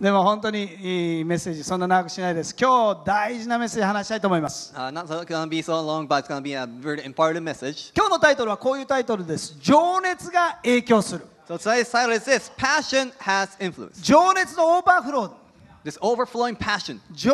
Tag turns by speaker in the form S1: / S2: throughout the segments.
S1: でも本当にいいメッセージ、そんな長くしないです。今日大事なメッセージ話したいと思います。今日のタイトルはこういうタイトルです。情熱が影響する。
S2: So、today's title is this. あふれる
S1: 情熱のオーバーフロー。
S2: This overflowing passion.
S1: 情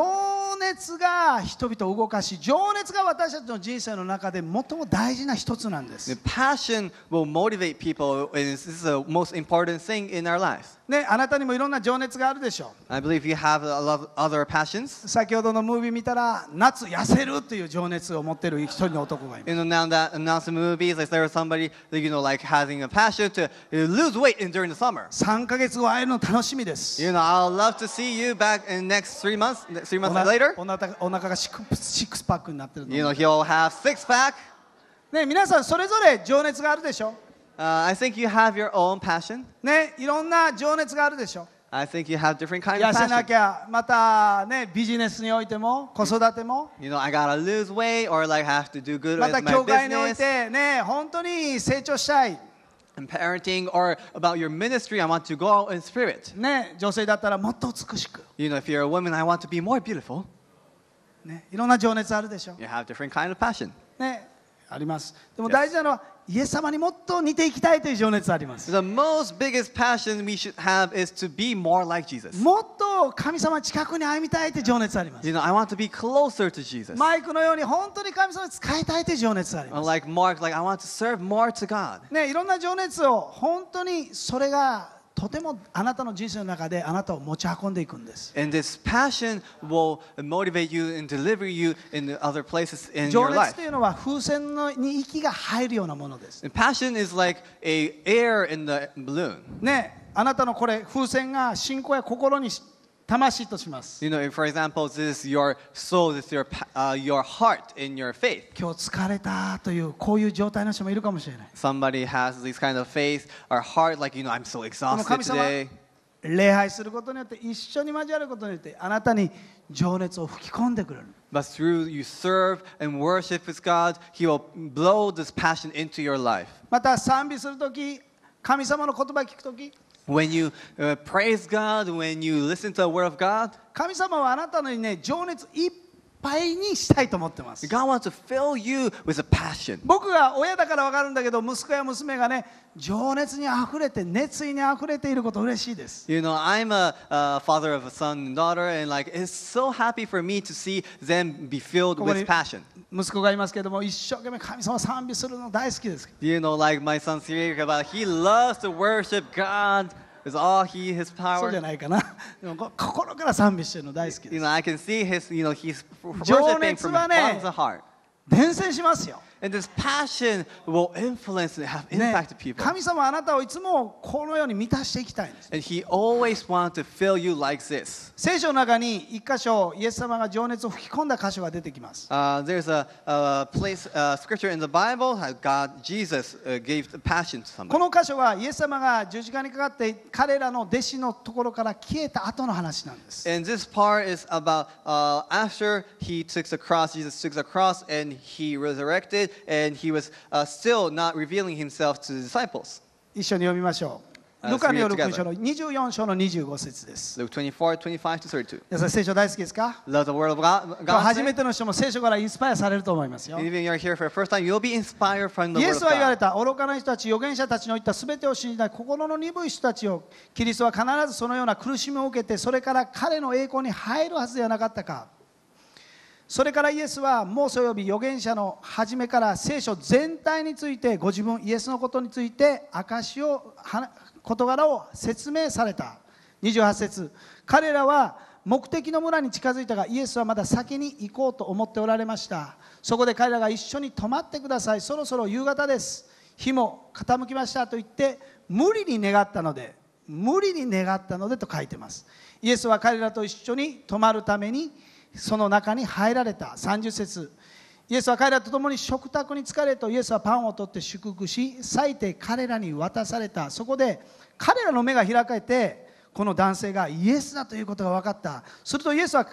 S1: 熱が人々を動かし情熱が私たちの人生の中で最も大事な一つなんです
S2: passion will motivate people, and this is the most important thing in our lives.
S1: ねあなたにもいろんな情熱があるでしょ
S2: I believe you have a lot of other passions.
S1: う先ほどのムービー見たら夏痩せるという情熱を持っている一人の男がいます
S2: You know, now that announced movies, like there was somebody, you know, like having a passion to uh, lose weight in, during the summer.
S1: 3ヶ月後会えるの楽しみです
S2: You know, I'll love to see you back in next three months. Three
S1: お
S2: months
S1: な
S2: later,
S1: おなたお腹がシックシックスパックになってるの
S2: you know, he'll have six pack.
S1: ね皆さんそれぞれ情熱があるでしょ
S2: Uh, I think you have your own passion.
S1: ねいろんな情熱があるでしょ
S2: I think you have different kind
S1: 痩
S2: of
S1: せな
S2: passion.
S1: きゃまたねビジネスにおいても子育ても
S2: You know, I gotta lose weight or like have to do good
S1: ま
S2: with
S1: た
S2: my
S1: 教会におい
S2: business
S1: てね本当に成長したい
S2: and parenting or about your ministry. I want to go out in spirit.
S1: ね女性だったらもっと美しく
S2: You know, if you're a woman, I want to be more beautiful.
S1: ねいろんな情熱あるでしょ
S2: You have different kind of passion.
S1: ね ありますでも.大事なのはイエス様にもっと似ていきたいという情熱あります
S2: The most biggest passion we should have is to be more like Jesus.
S1: もっと神様近くに歩みたいという情熱あります
S2: You know, I want to be closer to Jesus.
S1: マイクのように本当に神様に使いたいという情熱あります
S2: Like Mark, like I want to serve more to God.
S1: ね、いろんな情熱を本当にそれがとてもあなたの人生の中であなたを持ち運んでいくんです
S2: And this passion will motivate you and deliver you in the other places in
S1: 情
S2: your
S1: 熱
S2: life.
S1: というのは風船のに息が入るようなものです
S2: passion is like a air in the balloon.
S1: ねあなたのこれ風船が信仰や心にし魂とします
S2: You know, for example, this is your soul, this is your, uh, your heart in your faith.
S1: 今日疲れたというこういう状態の人もいるかもしれない
S2: Somebody has this kind of faith or heart, like, you know, I'm so exhausted today.
S1: 礼拝することによって一緒に交わることによってあなたに情熱を吹き込んでくれる
S2: But through you serve and worship with God, He will blow this passion into your life.
S1: また賛美するとき神様の言葉を聞くとき
S2: When you uh, praise God, when you listen to the Word of God,
S1: 神様はあなたのにね情熱いっ ぱいにしたいと思ってます
S2: God wants to fill you with a passion.
S1: 僕が親だから分かるんだけど息子や娘がね情熱にあふれて熱意にあふれていること嬉しいです
S2: You know, I'm a uh, father of a son and daughter, and like it's so happy for me to see them be filled with passion.
S1: 息子がいますけども一生懸命神様を賛美するの大好きです
S2: You know, like my son's here about he loves to worship God with all he his
S1: そうじゃ
S2: power.
S1: ないかなでもこ心から賛美してるの大好きで
S2: You
S1: す
S2: know, I can see his, you know, he's
S1: 情
S2: worshiping
S1: 熱
S2: from
S1: は
S2: his
S1: ね
S2: bottom of the heart.
S1: 伝染しますよ、
S2: And this passion will influence and have
S1: ね
S2: impact to people.
S1: 神様はあなたをいつもこのように満たしていきたいんです
S2: And he always wants to fill you like this.
S1: 聖書の中に一箇所イエス様が情熱を吹き込んだ箇所が出てきます
S2: Uh, there's a, a place, uh, scripture in the Bible how God, Jesus, uh, gave passion to
S1: こ
S2: somebody.
S1: の箇所はイエス様が十字架にかかって彼らの弟子のところから消えた後の話なんです
S2: And this part is about uh, after he took the cross, Jesus took the cross and he resurrected, and he was uh, still not revealing himself to the disciples.
S1: 一緒に読みましょう
S2: Uh,
S1: ルカによる
S2: let's read
S1: 福音書の24章の25節です
S2: Luke 24, 25 to 32.
S1: 皆さん聖書大好きですか
S2: Love the word of God. God
S1: 初めての人も聖書からインスパイアされると思いますよ
S2: Even you're here for the first time, you'll be inspired from the
S1: イエ
S2: word
S1: ス
S2: of
S1: は言われ
S2: God.
S1: た愚かな人たち預言者たちの言った全てを信じない心の鈍い人たちをキリストは必ずそのような苦しみを受けてそれから彼の栄光に入るはずではなかったかそれからイエスはモーセ及び預言者の初めから聖書全体についてご自分イエスのことについて証を事柄を説明された。28節。彼らは目的の村に近づいたがイエスはまだ先に行こうと思っておられました。そこで彼らが一緒に泊まってください。そろそろ夕方です。日も傾きましたと言って無理に願ったので無理に願ったのでと書いてます。イエスは彼らと一緒に泊まるためにその中に入られた。30節。イエスは彼らと共に食卓に疲れとイエスはパンを取って祝福し裂いて彼らに渡された。そこで彼らの目が開かれてこの男性がイエスだということが分かった。するとイエスは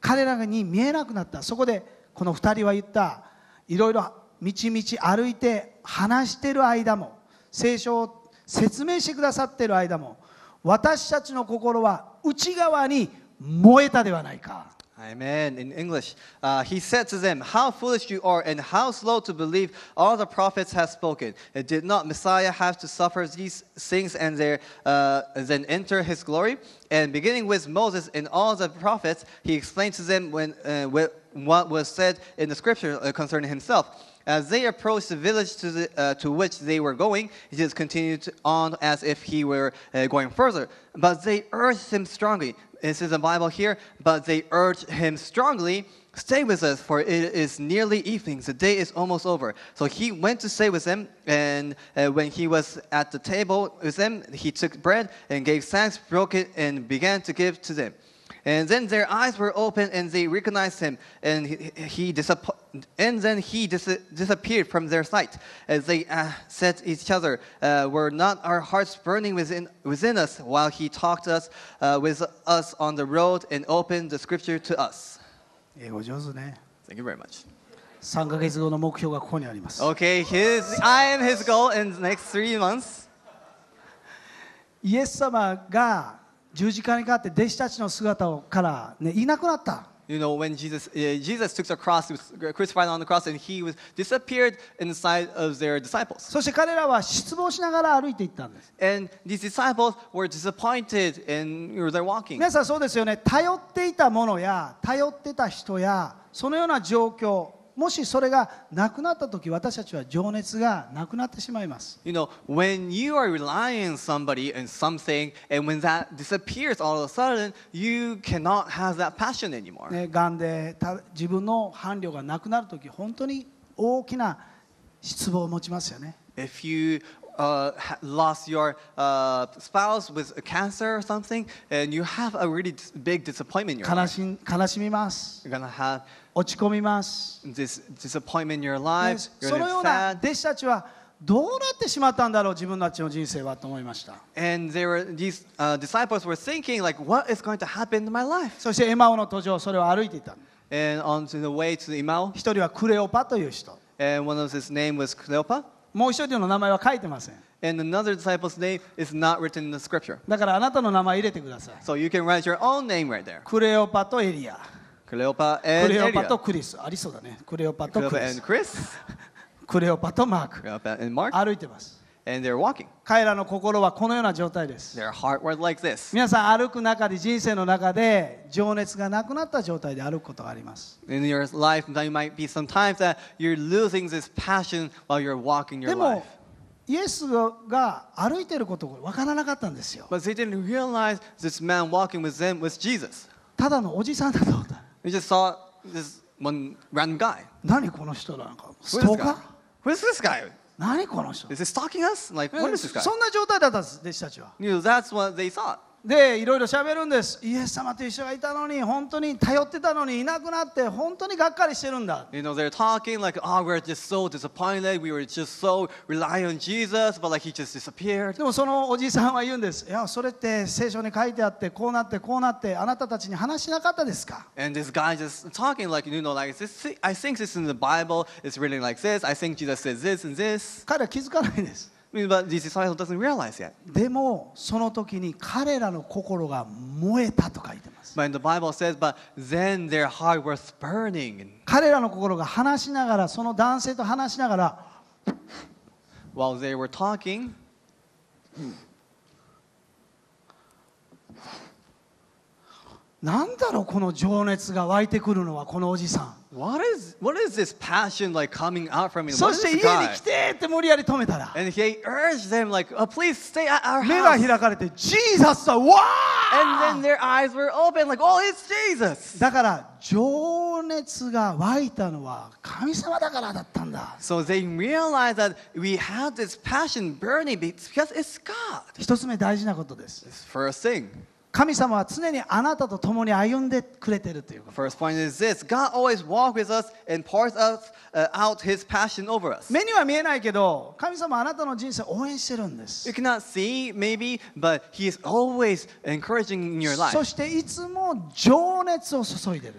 S1: 彼らに見えなくなった。そこでこの2人は言った。いろいろ道々歩いて話している間も聖書を説明してくださっている間も私たちの心は内側に燃えたではないか。
S2: Amen. In English, uh, he said to them, How foolish you are, and how slow to believe all the prophets have spoken. And did not Messiah have to suffer these things and uh, then enter his glory? And beginning with Moses and all the prophets, he explained to them when, uh, what was said in the scripture uh, concerning himself. As they approached the village to, the, uh, to which they were going, he just continued on as if he were uh, going further. But they urged him strongly. This is the Bible here. But they urged him strongly, Stay with us, for it is nearly evening. The day is almost over. So he went to stay with them, and uh, when he was at the table with them, he took bread and gave thanks, broke it, and began to give to them. And then their eyes were opened and they recognized him, and he, he disapp- and then he dis- disappeared from their sight. As they uh, said to each other, uh, "Were not our hearts burning within within us while he talked us uh, with us on the road and opened the scripture to us?"
S1: 英語上手ね
S2: Thank you very much.
S1: 3ヶ月後の目標がここにあります
S2: Okay, his I am his goal in the next three months.
S1: イエス様が 十字架にかかって弟子たちの姿をから、ね、いなくなった
S2: You know, when Jesus uh, Jesus took the cross, he was crucified on the cross, and he was disappeared inside of their disciples.
S1: そして彼らは失望しながら歩いていったんです
S2: And these disciples were disappointed in their walking.
S1: 皆さんそうですよね頼っていたものや頼ってた人やそのような状況もしそれがなくなった時私たちは情熱がなくなってしまいます
S2: You know, when you are relying on somebody and something, and when that disappears all of a sudden, you cannot have that passion anymore.
S1: ね、がんでた自分の伴侶がなくなる時本当に大きな失望を持ちますよね
S2: If you uh, lost your uh, spouse with cancer or something, and you have a really dis- big disappointment in your
S1: 悲
S2: life,
S1: し悲しみます
S2: you're gonna have
S1: 落ち込みます、
S2: this disappointment in your
S1: ね
S2: life.
S1: そ
S2: You're
S1: のよ
S2: gonna
S1: う
S2: be
S1: な
S2: sad.
S1: 弟子たちはどうなってしまったんだろう自分たちの人生はと思いました
S2: And they were, these uh, disciples were thinking, like, what is going to happen in my life?
S1: そしてエマオの途上それを歩いていた
S2: And on to the way to Emau,
S1: 一人はクレオパという人
S2: and one of his name was Cleopa.
S1: もう一人の名前は書いてません
S2: And another disciple's name is not written in the scripture.
S1: だからあなたの名前入れてください
S2: So you can write your own name right there.
S1: クレオパとエリアク
S2: and
S1: レオパ.とクリスありそうだねクレオパとクリ
S2: and
S1: ス
S2: Chris.
S1: クレオパとマーク
S2: Cleopa and Mark.
S1: 歩いてます
S2: And they're walking.
S1: 彼らの心はこのような状態です
S2: Their heart was like this.
S1: 皆さん歩く中で人生の中で情熱がなくなった状態で歩くことがあります
S2: In your life, there might be some times that you're losing this passion while you're walking
S1: で
S2: your
S1: も
S2: life.
S1: イエスが歩いていることが分からなかったんですよ
S2: But they didn't realize this man walking with them was Jesus.
S1: ただのおじさんだと思った
S2: They just saw this one random guy.
S1: 何この人なんかストーカ?ー
S2: Who is this guy?
S1: 何この人
S2: Is he stalking us? Like, what is this guy?
S1: そんな状態だったんです弟子たちは
S2: You know, that's what they thought.
S1: でいろいろ喋るんですイエス様という人がいたのに本当に頼ってたのにいなくなって本当にがっかりしてるんだ
S2: You know, they're talking like, oh, we're just so disappointed. We were just so relying on Jesus, but like he just disappeared.
S1: でもそのおじさんは言うんですいやそれって聖書に書いてあってこうなってこうなってあなたたちに話しなかったですか
S2: And this guy just talking like, you know, like, this, I think this in the Bible. It's written like this. I think Jesus says this and this.
S1: 彼は気づかないんですでもその時に彼らの心が燃えたと書いてます。彼らの心が話しながら、その男性と話しながら、なんだろうこの情熱が湧いてくるのはこのおじさん
S2: what is what is this passion like coming out from me?
S1: そして家に?来てって無理やり止めたら
S2: And he urged them like, oh, please stay at our
S1: 目が
S2: house.
S1: 開かれて「ジーザスだわ
S2: And then their eyes were open like, oh, it's Jesus.
S1: だから情熱が湧いたのは神様だからだったんだ
S2: So they realized that we have this passion burning because it's God.
S1: 一つ目大事なことです
S2: first thing.
S1: 神様は常にあなたと共に歩んでくれているということ
S2: です。
S1: 目には見えないけど、神様はあなたの人生を応援しているんです。
S2: See, maybe,
S1: そしていつも情熱を注いでる。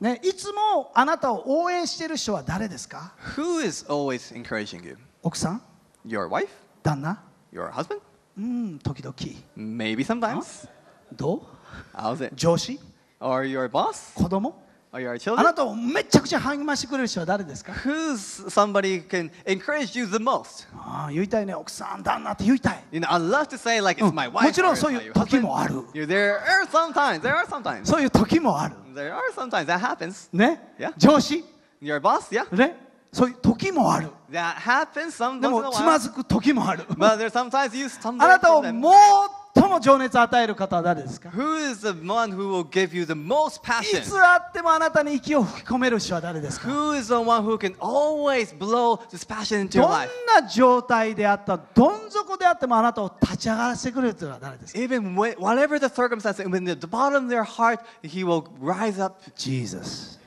S1: ね、いつもあなたを応援している人は誰ですか
S2: ？Who is always encouraging you?
S1: 奥さん
S2: ?Your wife?
S1: 旦那
S2: ?Your husband?
S1: うん時々
S2: Maybe sometimes.
S1: どう
S2: How's it?
S1: 上司
S2: Or your boss?
S1: 子供
S2: Or your
S1: あ
S2: children?
S1: なたをめちゃくちゃ励ましてくれる人は誰ですか
S2: Who's somebody can encourage you the most?
S1: ああ言いたいね奥さん旦那って言いたい
S2: You know, I love to say like it's
S1: うん
S2: my
S1: も
S2: wife.
S1: ちろんそういう時.もある
S2: There are sometimes. There are sometimes.
S1: そういう時もある
S2: There are sometimes that happens.
S1: ね
S2: Yeah.
S1: 上司
S2: Your boss, yeah.
S1: ねそういう時もある。でもつまずく時もある。あなたを最も情熱を与える方は誰ですか？いつあってもあなたに息を吹き込める人は誰ですか？どんな状態であった、どん底であってもあなたを立ち上がらせてくれる人は誰ですか
S2: ？Even when, the the heart, he will rise up.
S1: ?Jesus。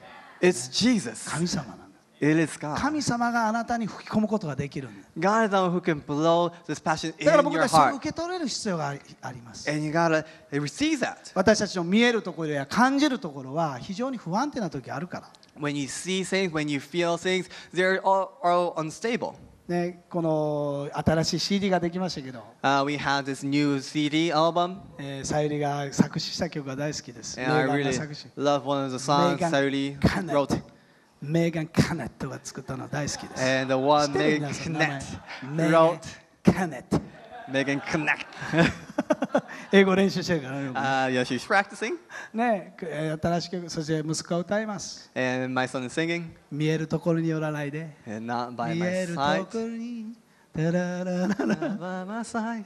S2: It's Jesus。
S1: 神様な
S2: の。
S1: 神様があなたに吹き込むことができる。だから僕たちはそれを受け取れる必要があります。私たちの見えるところや感じるところは非常に不安定な時があるから。ね、この新しい CD ができましたけど、
S2: uh, we have this new CD album.
S1: え、サユリが作詞した曲が大好きです。メーガンが作、サユ
S2: リ
S1: ト。メーガン・カネットが作ったのは大好きです。
S2: And the one
S1: 知ってる
S2: ？Meg
S1: 皆さん名前
S2: Connect
S1: メーガン.カネット。英語練習してるからね。僕
S2: uh, yeah, she's practicing,
S1: ね、えー新しい曲、そして息子は歌います。
S2: and my son is singing,
S1: 見えるところに寄らないで。
S2: and not by
S1: 見
S2: my
S1: えると
S2: side.
S1: ころに。タララララ
S2: Not by my side.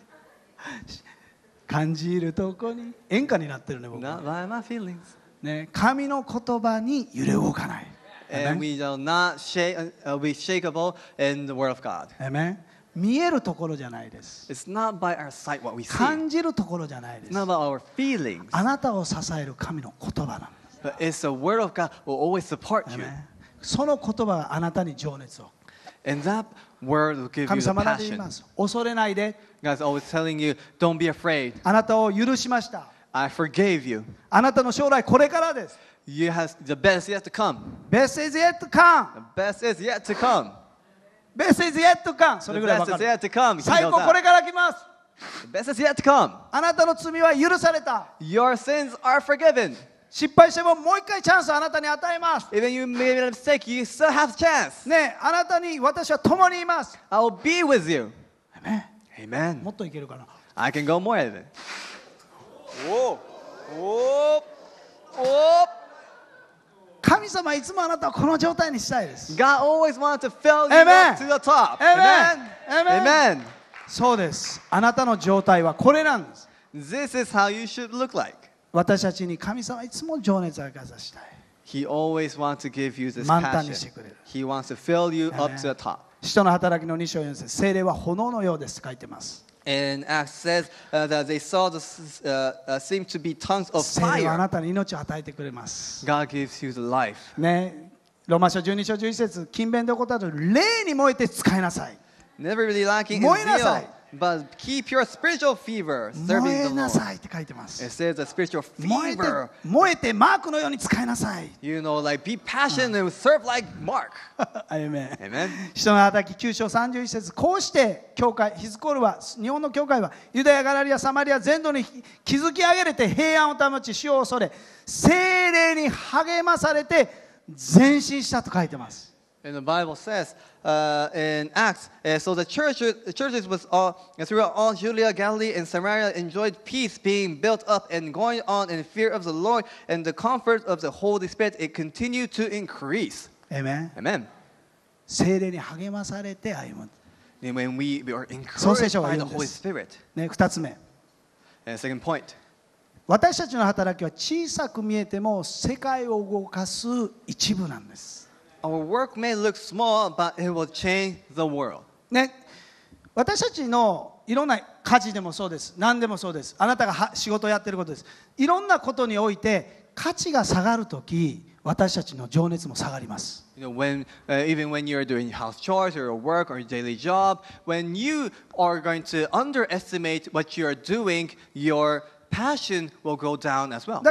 S1: 感じるところに演歌になってるね僕
S2: Not by my feelings.
S1: ね神の言葉に揺れ動かない
S2: And we shall not shake, uh, be shakeable in the word of God.
S1: えめ見えるところじゃないです
S2: It's not by our sight what we see.
S1: 感じるところじゃないで
S2: It's
S1: す
S2: not about our feelings.
S1: あなたを支える神の言葉なんです
S2: But it's the word of God will always support
S1: え
S2: you.
S1: めその言葉があなたに情熱を
S2: And that word will give you
S1: 神
S2: the
S1: 様だと言い
S2: passion.
S1: ます恐れないで
S2: God's always telling you, don't be afraid.
S1: あなたを許しました
S2: I forgave you.
S1: あなたの将来これからです
S2: You have the best yet to come.
S1: Best is yet to come
S2: The best is yet to come.
S1: Best is yet to come そ
S2: The
S1: れぐらい
S2: best
S1: 分
S2: is
S1: かる
S2: yet to come.
S1: 最高これ.から来ます
S2: The best is yet to come.
S1: あなたの罪は許された
S2: Your sins are forgiven.
S1: 失敗してももう一回チャンスをあなたに与えます
S2: Even you made a mistake, you still have chance.
S1: ねあなたに私は共にいます
S2: I will be with you.
S1: ね
S2: Amen.
S1: もっといけるかな
S2: I can go more of it. Whoa. Whoa. Whoa.
S1: 神様はいつもあなたをこの状態にしたいです
S2: God always wanted to fill you up to the top.
S1: Amen.
S2: Amen.
S1: Amen. そうですあなたの状態はこれなんです
S2: This is how you should look like.
S1: 私たちに神様はいつも情熱を明かさしたい
S2: He always wants to give you this
S1: 満タンにして
S2: passion.
S1: くれる
S2: He wants to fill you up to the top.
S1: 使徒の働きの2章4節精霊は炎のようですと書いてます
S2: And Acts says uh, that they saw this uh, uh, seem to be tongues of
S1: 精霊はあ
S2: fire.
S1: なたに命を与えてくれます
S2: God gives you the life.
S1: ねローマ書12章11節勤勉で怠る霊に燃えて使いなさい
S2: Never really lacking in
S1: 燃えなさい。
S2: But keep your spiritual fever
S1: 燃
S2: serving
S1: え
S2: the
S1: な
S2: Lord.
S1: さいって書いてま
S2: It
S1: す
S2: says a spiritual
S1: 燃えて
S2: fever.
S1: 燃えてマークのように使いなさい
S2: You know, like be passionate and serve like Mark.
S1: アイメン
S2: Amen.
S1: 人の働き9章31節こうして教会ヒズコールは日本の教会はユダヤガラリアサマリア全土に築き上げれて平安を保ち主を恐れ精霊に励まされて前進したと書いてます
S2: And the Bible says uh, in Acts, uh, so the church, the churches was all, throughout all Judea, Galilee, and Samaria enjoyed peace, being built up and going on in fear of the Lord and the comfort of the Holy Spirit. It continued to increase.
S1: エメン
S2: Amen.
S1: 精霊に励まされて歩む、
S2: And when we, we are
S1: そう聖
S2: encouraged
S1: 書は
S2: by
S1: 言
S2: the
S1: うんで
S2: Holy
S1: す
S2: Spirit.
S1: ね、2つ目
S2: And second point,
S1: 私たちの働きは小さく見えても世界を動かす一部なんです
S2: Our work may look small, but it will change the world.
S1: ね、私たちのいろんな価値でもそうです、何でもそうです、あなたが仕事をやっていることです、いろんなことにおいて価値が下がるとき、私たちの情熱も下がります。だ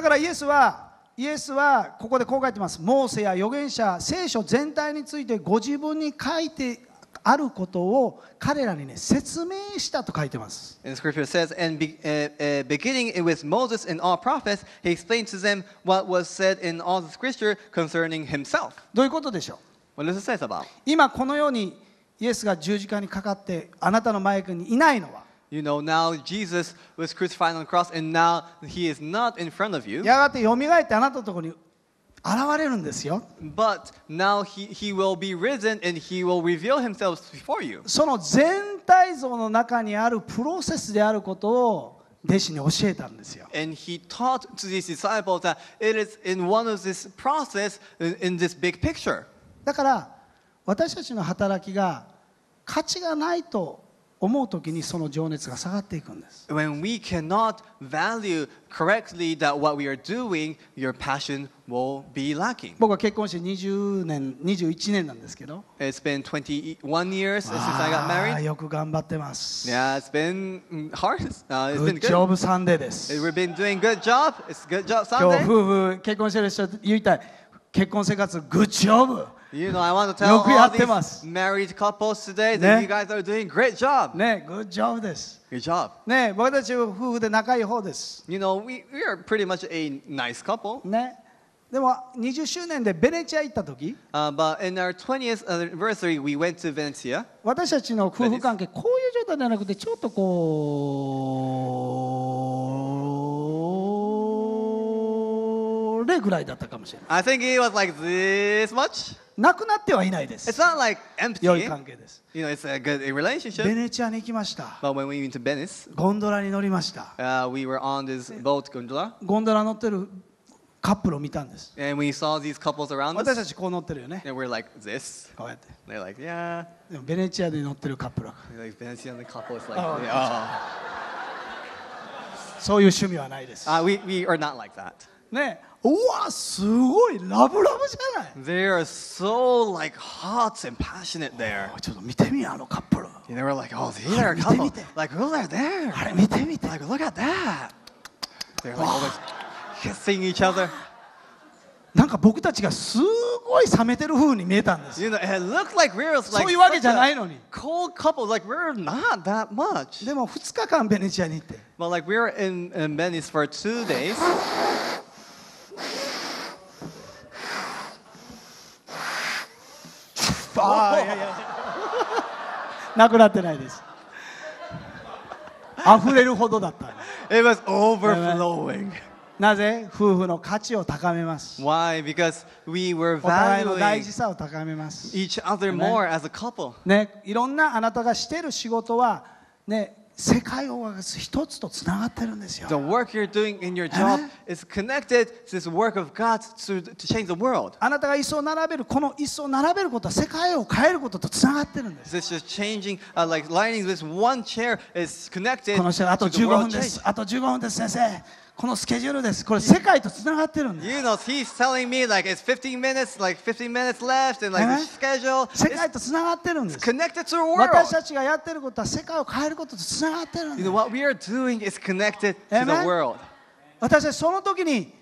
S1: からイエスはイエスはここでこう書いてますモーセや預言者聖書全体についてご自分に書いてあることを彼らにね説明したと書いてます
S2: And scripture says, and be, uh, uh, beginning with Moses and all prophets, he explained to them what was said in all the scripture concerning himself.
S1: どういうことでしょう
S2: What does it say about?
S1: 今このようにイエスが十字架にかかってあなたの前にいないのは
S2: You know, now Jesus was crucified on the cross, and now he is not in front of you.
S1: やがてよみがえってあなたのところに現れるんですよ
S2: But now he, he will be risen and he will reveal himself before you.
S1: その全体像の中にあるプロセスであることを弟子に教えたんですよ
S2: And he taught to these disciples that it is in one of this process, in, in this big picture.
S1: だから私たちの働きが価値がないと思う時にその情熱が下がっていくんです
S2: When we cannot value correctly that what we are doing, your passion will be lacking.
S1: 僕は結婚して20年21年なんですけど
S2: It's been 21 years since I got married.
S1: よく頑張ってます
S2: Yeah, it's been mm, hard. Uh, it's
S1: グ
S2: been good.
S1: ブサンデーです
S2: We've been doing good job. It's good job
S1: 今日
S2: Sunday.
S1: 夫婦結婚してる人言いたい結婚生活グッジョブ
S2: You know, I want to tell
S1: よくや
S2: all
S1: ってます
S2: these married couples today that
S1: ね。
S2: you guys are doing great job.
S1: ねグッジョブです
S2: Good job.
S1: ね僕たち夫婦で仲いい方です
S2: You know, we, we are pretty much a nice couple.
S1: ねでも20周年でベネチア行った時
S2: Uh, but in our 20th anniversary, we went to.
S1: 私たちの夫婦関係こういう状態じゃなくてちょっとこれぐらいだったかもしれない
S2: I think it was like this much.
S1: なくなってはいないです
S2: It's not like empty.
S1: 良い関係です
S2: You know, it's a good
S1: ベ
S2: relationship.
S1: ネチアに行きました
S2: But when we went to Venice,
S1: ゴンドラに乗りました
S2: uh, we were on this boat gondola,
S1: ゴンドラ乗ってるカップルを見たんです
S2: and we saw these couples around
S1: 私
S2: us,
S1: たちこう乗ってるよね
S2: and we're like this.
S1: こうやって
S2: They're like, yeah.
S1: でもベネチアで乗ってるカップルは
S2: like Valencia, and the couple is like,
S1: Oh,
S2: yeah.
S1: そういう趣味はないです
S2: Uh, we, we are not like that.
S1: ねうわすごいラブラブじゃない
S2: They are so like hot and passionate there.
S1: ちょっと見てみあのカップル
S2: And they were like, oh, these are a
S1: Mite,
S2: couple.
S1: mite.
S2: Like, who are there?
S1: あれ見てみて
S2: Like, look at that. They're like always kissing each other.
S1: なんか僕たちがすごい冷めてる風に見えたんです
S2: You know, it looked like we were like
S1: そういうわけ
S2: such
S1: じゃない
S2: a
S1: のに
S2: cold couple. Like, we're not that much.
S1: でも2日間ベネチアに行って
S2: But like, we were in, in Venice for two days.
S1: あーいやいやなくなってないです溢れるほどだった
S2: It was overflowing.
S1: なぜ夫婦の価値を高めます
S2: Why? Because we were
S1: お互いの大
S2: valuing
S1: 事さを高めます
S2: each other more as a couple.
S1: ねいろんなあなたがしている仕事はね世界を動かす一つとつながってるんですよ
S2: The work you're doing in your job is connected to this work of God to, to change the world.
S1: あなたが椅子を並べるこの椅子を並べることは世界を変えることとつながってるんです
S2: This is changing, uh, like lining this one chair is connected
S1: この人があと
S2: to the
S1: 15
S2: world
S1: 分です.あと15分です先生このスケジュールですこれ世界とつながってるんです
S2: You know, he's telling me like it's 15 minutes, like 15 minutes left, and like the schedule
S1: 世界とつながってるんです
S2: connected to the
S1: 私
S2: world.
S1: たちがやってることは世界を変えることとつながってるんで
S2: You
S1: す
S2: know what we are doing is connected to the world.
S1: 私たちその時に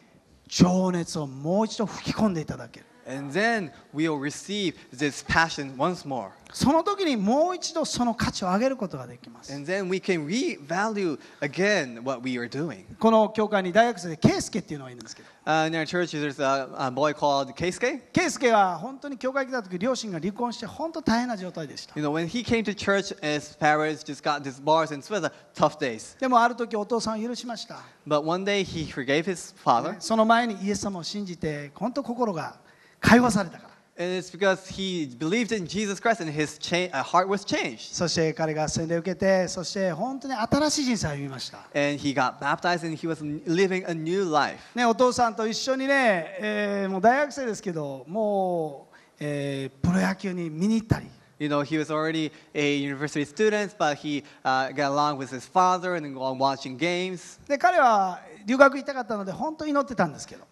S1: 情熱をもう一度吹き込んでいただける
S2: And then we'll receive this passion once more.
S1: その時にもう一度その価値を上げることができます
S2: And then we can revalue again what we are doing.
S1: この教会に大学生でケイスケっていうのがいるんですけど
S2: Uh, in our church, there's a, a boy called Keisuke.
S1: ケイスケは本当に教会来た時両親が離婚して本当大変な状態でした
S2: You know, when he came to church, his parents just got divorced, and it was a tough days.
S1: でもある時お父さんを許しました
S2: But one day he forgave his father,
S1: その前にイエス様を信じて本当心が解放されたから
S2: and it's because he believed in Jesus Christ and his cha- uh, heart was changed.
S1: そして彼が洗礼を受けてそして本当に新しい人生を歩みました
S2: And he got baptized and he was living a new life.
S1: ね、お父さんと一緒にね、えーもう大学生ですけどもう、えープロ野球に見に行ったり
S2: You know, he was already a university student, but he uh, got along with his father and on watching games.
S1: で彼は留学行きたかったので本当に祈ってたんですけど.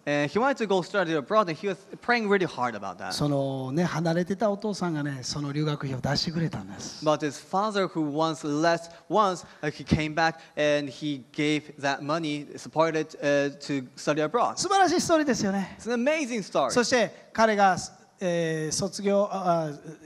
S1: そのね離れてたお父さんがねその留学費を出してくれたんです
S2: But his father, who once left once, uh, he came back and he gave that money, supported uh, to study abroad.
S1: 素晴らしいストーリーですよね
S2: It's an amazing story.
S1: そして彼が、えー卒業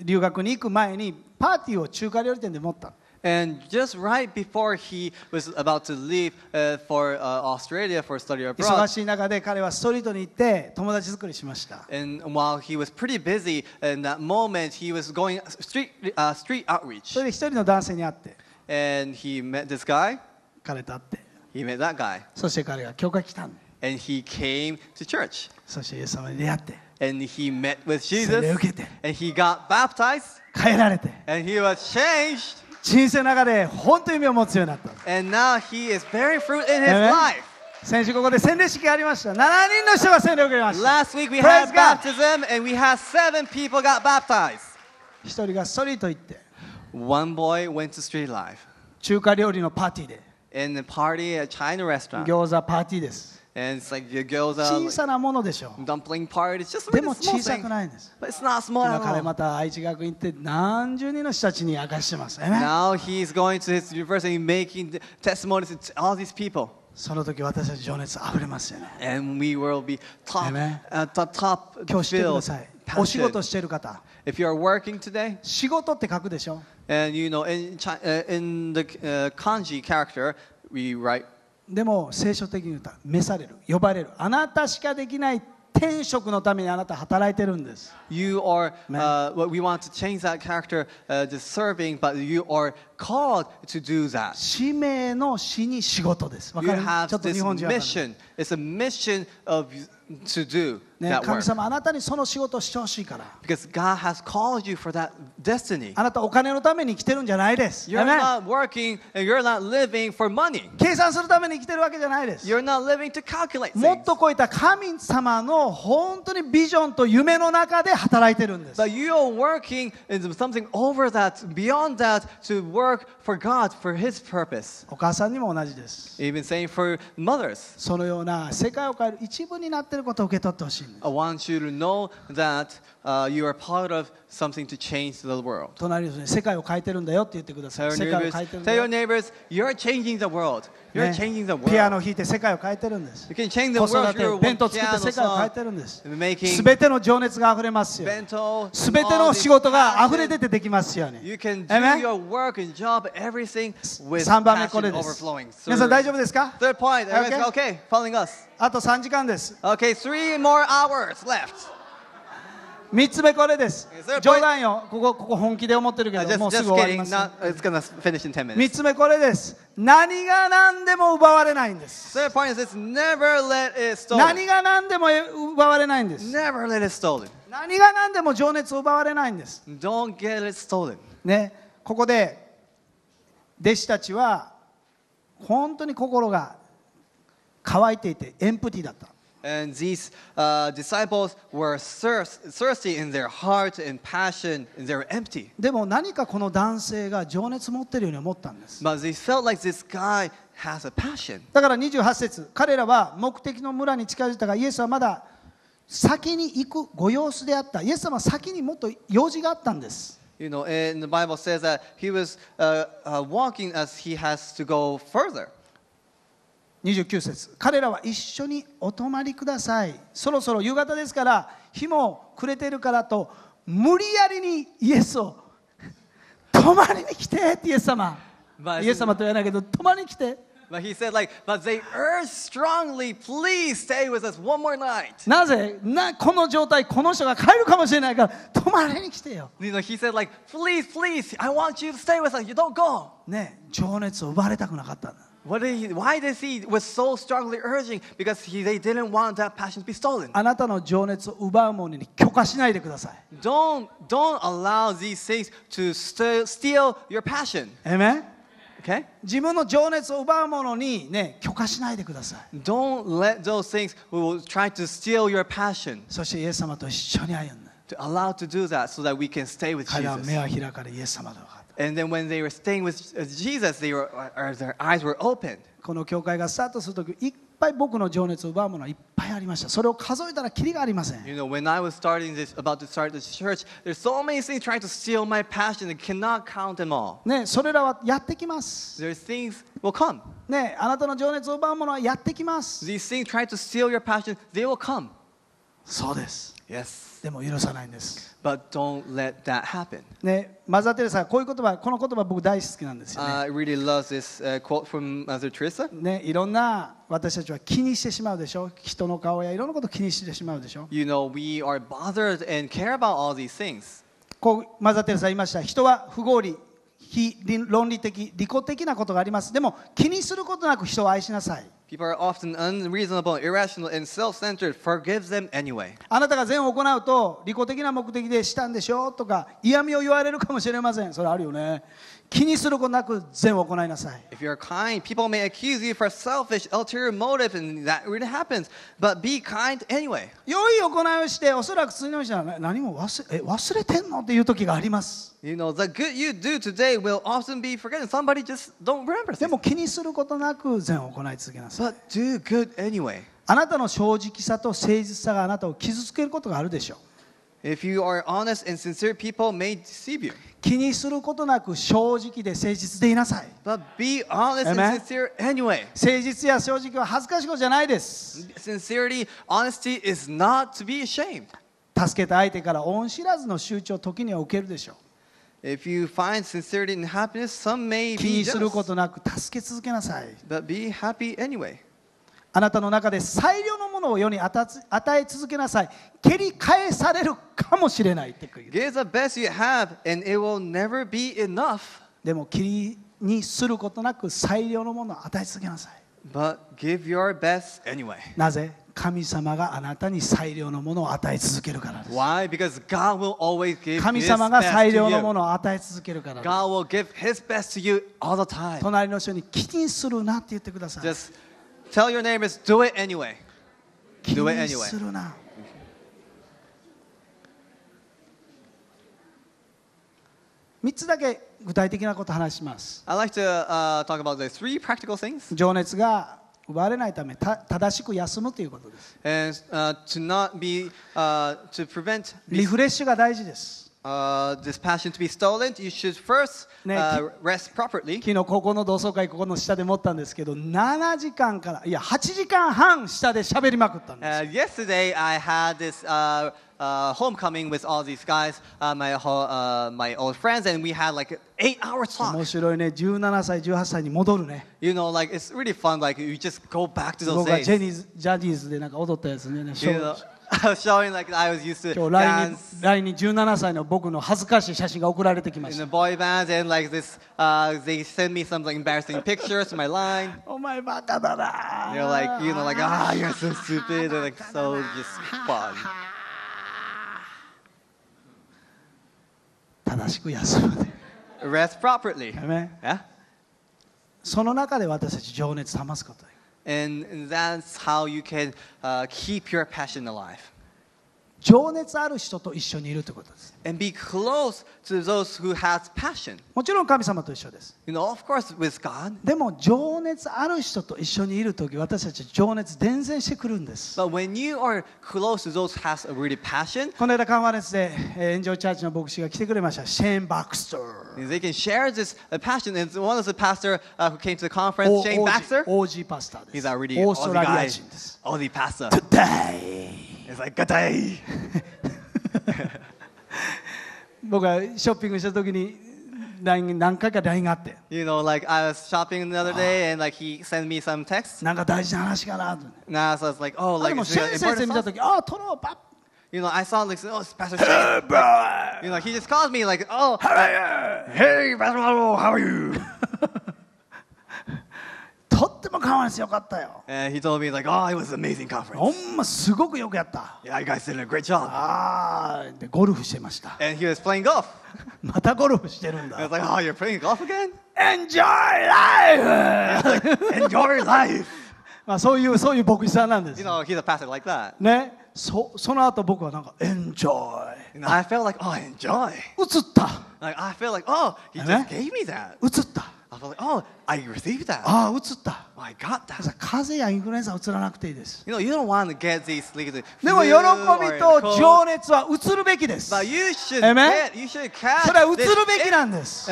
S1: 留学に行く前にパーティーを中華料理店で持ったの
S2: And just right before he was about to leave uh, for uh, Australia for study
S1: 忙
S2: abroad,
S1: しい中で彼はストリートに行って友達作りしました
S2: and while he was pretty busy in that moment, he was going street, uh, street
S1: そ
S2: outreach.
S1: れで一人の男性に会って
S2: And he met this guy,
S1: 彼と会って
S2: he met that guy,
S1: そして彼が教会に来たんだ
S2: and he came to church.
S1: そしてイエス様に出会って
S2: And he met with
S1: 洗礼を
S2: Jesus,
S1: 受けて
S2: and he got baptized,
S1: 変えられて
S2: and he was changed.
S1: 人生の中で本当に夢を持つようになった
S2: And now he is bearing fruit in his
S1: Amen.
S2: life.
S1: 先週ここで洗礼式がありました7人の人が洗礼を受けました
S2: Last week we
S1: Praise
S2: had
S1: God.
S2: baptism, and we had seven people got baptized.
S1: 一人がストリート行って
S2: One boy went to street life
S1: 中華料理のパーティーで
S2: in the party at China restaurant,
S1: 餃子パーティーです
S2: And it's like your gyoza
S1: 小
S2: like,
S1: さなものでしょ
S2: dumpling party. It's just
S1: で
S2: really
S1: も
S2: small
S1: 小さ
S2: thing,
S1: くないんです
S2: but it's not small
S1: 今
S2: at
S1: 彼
S2: all.
S1: また愛知学院行って何十人の人たちに明かしてます Amen
S2: Now he's going to his university, making testimonies to all these people,
S1: その時私たち情熱あふれますよね
S2: and we will be top,
S1: Amen.
S2: uh, top, top
S1: 今日知ってくだ
S2: filled,
S1: さいお仕事
S2: passion.
S1: してる方
S2: If you are working today,
S1: 仕事って書くでしょ
S2: and you know in Chi- uh, in the uh, kanji character, we write
S1: でも聖書的に言うと召される呼ばれるあなたしかできない天職のためにあなた働いてるんです
S2: You are, uh, what we want to change that character, uh, just serving, but you are called to do that.
S1: 使命の死に仕事ですわ
S2: You
S1: かる
S2: have
S1: ちょっと日
S2: this
S1: 本人は
S2: mission. It's a mission of to do
S1: ね
S2: that
S1: 神
S2: work
S1: 様あなたにその仕事をしてほしいから
S2: because God has called you for that destiny.
S1: あなたお金のために生きてるんじゃないです
S2: You're not working and you're not living for money.
S1: 計算するために生きてるわけじゃないです
S2: You're not living to calculate
S1: もっ
S2: things.
S1: と超えた神様の本当にビジョンと夢の中で働いてるんです
S2: But you are working in something over that, beyond that, to work for God, for His purpose.
S1: お母さんにも同じです
S2: Even saying for mothers.
S1: そのような世界を変える一部になっていることを受け取ってほしいんです
S2: I want you to know that uh, you are part of something to change the world.
S1: 隣の人に世界を変えてるんだよって言ってくださ
S2: Tell
S1: い世界を変えてるんだ
S2: tell
S1: よ
S2: your、neighbors, you're changing the world.
S1: ピアノを弾いて世界を変えてるんです。子育て、弁当世界を変えてるんです。すべての情熱が溢れますよ。すべての仕事が溢れ出てきますように。3番目これです。皆さん大丈夫ですか ?3rd
S2: point.Okay, following us.
S1: あと3時間です。
S2: Okay, 3 more hours left.
S1: 三つ目これです。冗談よ。ここここ本気で思ってるけど、もうすぐ終わります。
S2: 三
S1: つ目これです。何が何でも奪われないんです。何が何でも奪われないんです。何が何でも情熱を奪われないんです。ね、ここで弟子たちは本当に心が乾いていてエンプティだった。
S2: And these uh, disciples were thirst, thirsty in their heart and passion, and they were empty.
S1: でも何かこの男性が情熱持ってるように思ったんです
S2: But they felt like this guy has a passion.
S1: だから28節彼らは目的の村に近づいたがイエスはまだ先に行くご様子であったイエス様は先にもっと用事があったんです
S2: You know, and the Bible says that he was uh, uh, walking as he has to go further.
S1: 29節彼らは一緒にお泊まりくださいそろそろ夕方ですから日も暮れてるからと無理やりにイエスを泊まりに来てってイエス様イエス様と言わないけど泊まりに来て
S2: But he said, like, but they urged strongly, please stay with us one more night.
S1: なぜなこの状態この人が帰るかもしれないから泊まりに来てよ
S2: You know, he said, like, please, please, I want you to stay with us. You don't go.
S1: ね情熱を奪われたくなかったんだ
S2: What did he, why did he was so strongly urging? Because he, they didn't want that passion to be stolen.
S1: あなたの情熱を奪うものに許可しないでください
S2: Don't don't allow these things to st- steal your passion.
S1: えめ
S2: Okay?
S1: 自分の情熱を奪うものにね許可しないでください
S2: Don't let those things who will try to steal your passion
S1: そしてイエス様と一緒に歩んだ
S2: to allow to do that so that we can stay with
S1: 彼は
S2: Jesus.
S1: 目は開かれイエス様と分かった
S2: And then when they were staying with uh, Jesus, they were, or their eyes were opened.
S1: この教会がスタートするときいっぱい僕の情熱を奪うものはいっぱいありましたそれを数えたらきりがありません
S2: You know, when I was starting this, about to start this church, there's so many things trying to steal my passion. I cannot count them all.
S1: ねそれらはやってきます
S2: There's things will come.
S1: ねあなたの情熱を奪うものはやってきます
S2: These things try to steal your passion. They will come.
S1: そうです。
S2: Yes.
S1: でも許さないんです。
S2: But don't let that happen.
S1: ね、マザー・テレサはこういう言葉、この言葉僕大好きなんですよね。
S2: I really love this uh, quote from Mother Teresa.
S1: ね、いろんな私たちは気にしてしまうでしょ人の顔やいろんなこと気にしてしまうでしょ
S2: You know, we are bothered and care about all these things.
S1: こうマザー・テレサは言いました人は不合理非論理的利己的なことがありますでも気にすることなく人を愛しなさい
S2: People are often unreasonable, irrational, and self centered. Forgive them anyway.
S1: あなたが善を行うと利己的な目的でしたんでしょとか嫌味を言われるかもしれませんそれあるよね気にすることなく善を行いなさい
S2: If you're kind, people may accuse you for selfish, ulterior motive, and that really happens. But be kind anyway.
S1: 良い行いをしておそらく次の人はな何も忘れえ忘れてんのっていう時があります
S2: You know, the good you do today will often be forgotten. Somebody just don't remember.
S1: で.も気にすることなく善を行い続けなさい
S2: But do good anyway.
S1: あなたの正直さと誠実さがあなたを傷つけることがあるでしょう
S2: If you are honest and sincere, people may deceive you.
S1: 気にすることなく正直で誠実でいなさい
S2: But be honest and sincere anyway.
S1: 誠実や正直は恥ずかしいことじゃないです
S2: Sincerity, honesty is not to be ashamed.
S1: 助けた相手から恩知らずの集中を時には受けるでしょう
S2: If you find sincerity and happiness, some may
S1: 気
S2: be
S1: にする.ことなく助け続けなさい
S2: But be happy anyway.
S1: あなたの中で最良のものを世に与え続けなさい。蹴り返されるかもしれないって言う。
S2: Have, be
S1: でも、切りにすることなく最良のものを与え続けなさい。
S2: But give your best anyway.
S1: なぜ神様があなたに最良のものを与え続けるからです。
S2: Why? Because God will always give
S1: 神様が最良のものを与え続けるからです。隣の人に気にするなって言ってください。
S2: Just Tell your name is do it anyway. It anyway.
S1: だけ具体的なこと話しま。情熱が奪われないため、正しく休むということです。リフレッシュが大事です。
S2: uh, this passion to be stolen, you should first
S1: 네,
S2: uh, rest properly.
S1: 昨日ここの同窓会ここの下で持ったんですけど7時間からいや8時間半下で喋りまくったんです
S2: Uh, yesterday, I had this uh, uh, homecoming with all these guys, uh, my, whole, uh, my old friends, and we had like eight hour talk.
S1: 面白いね17歳18歳に戻るね
S2: You know, like it's really fun. Like you just go back to those
S1: 僕が
S2: days.
S1: ジェニーズジャニーズでなんか踊ったやつね
S2: You know, I was showing like I was used to
S1: 今日来に17歳の僕の恥ずかしい写真が送られてきま
S2: in
S1: し
S2: the
S1: た
S2: boy band, and like this, uh, they send me some like embarrassing pictures to my line.
S1: お前バカだな
S2: They're like, you know, like ah, you're so stupid, and like so just fun.
S1: 正しく休むで
S2: Rest properly.
S1: その中で私たち情熱を保つこと
S2: And, that's how you can uh, keep your passion alive.
S1: 情熱ある人と一緒にいるということです
S2: and be close to those who has passion.
S1: もちろん神様と一緒です
S2: You know, of course, with God.
S1: でも情熱ある人と一緒にいる時私たち情熱伝染してくるんです
S2: But when you are close to those who has a really passion,
S1: この間カンファレンスでえーエンジョイチャーチの牧師が来てくれましたシェーン・バクスター
S2: they can share this uh, passion. And one of the pastor uh, who came to the conference,
S1: お
S2: Shane Baxter,
S1: OG パスターで
S2: he's
S1: す
S2: a really
S1: オーストラリア.人です
S2: Aussie pastor.
S1: Today
S2: It's like, good day.
S1: 僕がショッピングした時に LINE 何回か LINE があって
S2: You know, like I was shopping the other day and like he sent me some text.
S1: なんか大事な話かなと
S2: so I was like, oh,
S1: あで
S2: like
S1: も
S2: it's
S1: シェ
S2: really
S1: 生
S2: important
S1: 見た
S2: stuff.
S1: 時ああ取ろうパッ
S2: You know, I saw like, oh, Pastor Shane. You know, he just called me like, oh, hey, Pastor Malo, how are you?
S1: カンファレンスよかったよ
S2: And he told me like, oh, it was an amazing
S1: ほ
S2: conference.
S1: んますごくよくやった
S2: Yeah, you guys did a great job.
S1: ああでゴルフしてました
S2: And he was playing golf.
S1: またゴルフしてるん
S2: I was
S1: だ
S2: like, oh, you're playing golf again?
S1: Enjoy life!
S2: Enjoy life.
S1: まあそういうそういう牧師さんなんです
S2: You know, he's a pastor like that.
S1: ねそその後僕はなんか Enjoy
S2: I felt like, oh, enjoy.
S1: 映った
S2: Like I felt like, oh, he
S1: Amen.
S2: just gave me that.
S1: 映った
S2: like, oh,
S1: ああ、映った。
S2: Oh,
S1: 風邪やインフルエンザ映つらなくていいです。
S2: You know, you
S1: でも、喜びと情熱はうるべきです。それは
S2: う
S1: るべきなんです。